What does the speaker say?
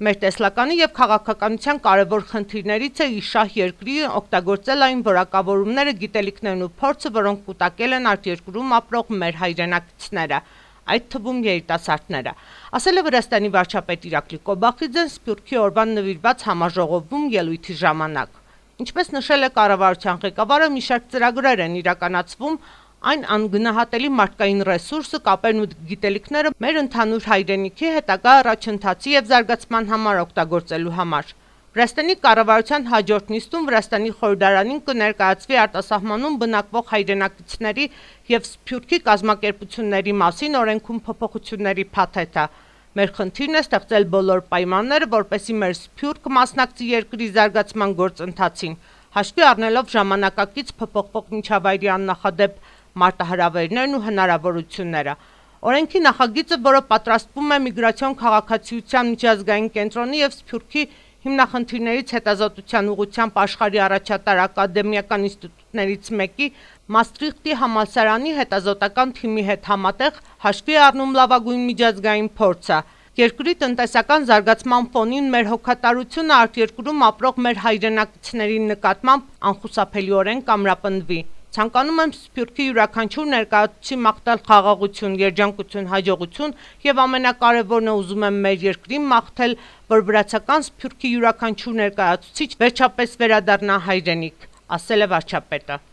Մեր տեսլականի եւ քաղաքականության կարևոր խնդիրներից է իշահ երկրի օգտագործել այն որակավորումները, գիտելիքներն ու փորձը, որոնք կուտակել են արտերկրում ապրող մեր հայրենակիցները այդ թվում երիտասարդները։ Ասել է Վրաստանի վարչապետ Իրակլի Կոբախիձեն Սփյուռքի օրվան նվիրված համաժողովում ելույթի ժամանակ։ Ինչպես նշել է կառավարության ղեկավարը, մի շարք ծրագրեր են իրականացվում այն անգնահատելի մարդկային ռեսուրսը, կապերն ու գիտելիքները մեր ընդհանուր հայրենիքի հետագա առաջընթացի եւ զարգացման համար օգտագործելու համար։ Վրաստանի կառավարության հաջորդ նիստում Վրաստանի խորհրդարանին կներկայացվի արտասահմանում բնակվող հայրենակիցների եւ Սփյուռքի կազմակերպությունների մասին օրենքում փոփոխությունների փաթեթը։ Մեր խնդիրն է ստեղծել բոլոր պայմանները, որպեսզի մեր Սփյուռք մասնակցի երկրի զարգացման գործընթացին, հաշվի առնելով ժամանակակից փոփոխվող միջավայրի աննախադեպ մարտահրավերներն ու հնարավորությունները։ Օրենքի նախագիծը, որը պատրաստվում է միգրացիոն քաղաքացիության միջազգային կենտրոնի եւ Սփյուռքի հիմնախնդիրներից հետազոտության ուղղությամբ աշխարհի առաջատար ակադեմիական ինստիտուտներից մեկի Մաստրիխտի համալսարանի հետազոտական թիմի հետ համատեղ հաշվի առնում լավագույն միջազգային փորձը։ Երկրի տնտեսական զարգացման ֆոնին մեր հոգատարությունը արտերկրում ապրող մեր հայրենակիցների նկատմամբ անխուսափելիորեն կամրապնդվի։ Ցանկանում եմ Սփյուռքի յուրաքանչյուր ներկայացուցի մաղթալ խաղաղություն, երջանկություն, հաջողություն եւ ամենակարևորն է ուզում եմ մեր երկրին մաղթել, որ վրացական Սփյուռքի յուրաքանչյուր ներկայացուցիչ վերջապես վերադառնա հայրենիք, ասել է վարչապետը։